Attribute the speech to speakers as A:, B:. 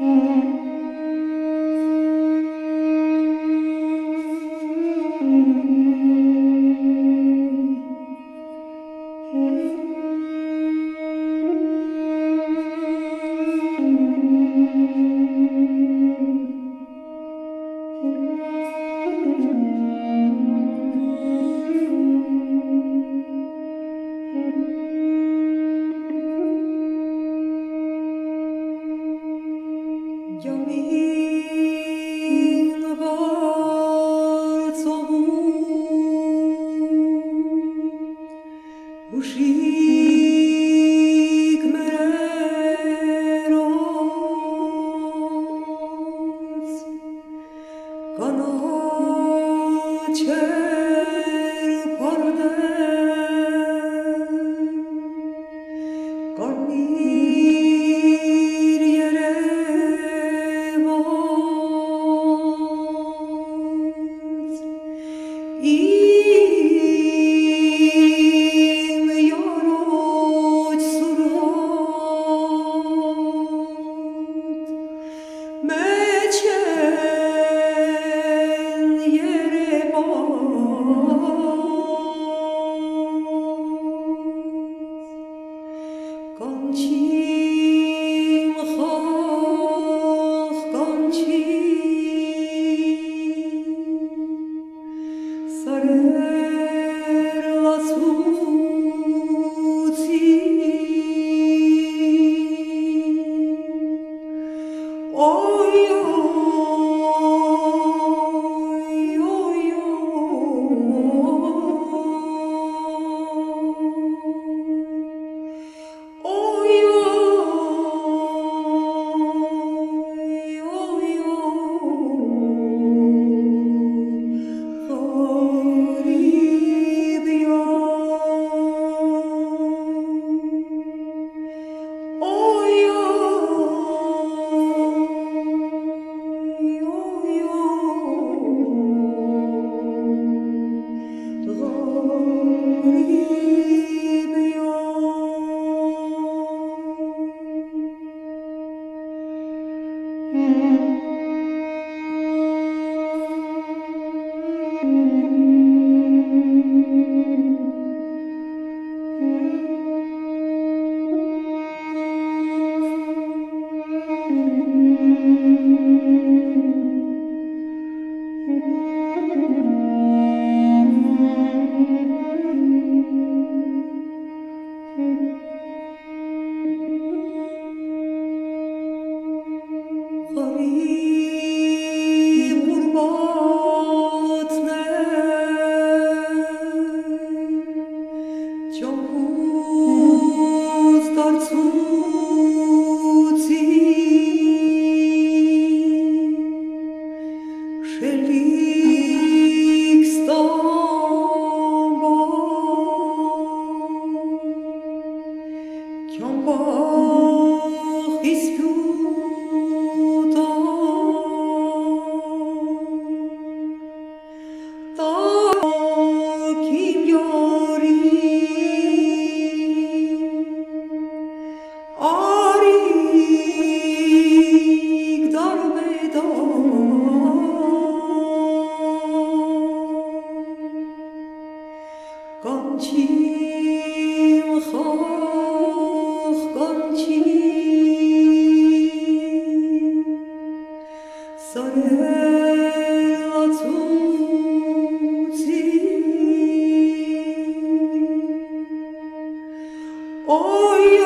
A: Mm-hmm. Mm-hmm. Conchim hoch. Oh,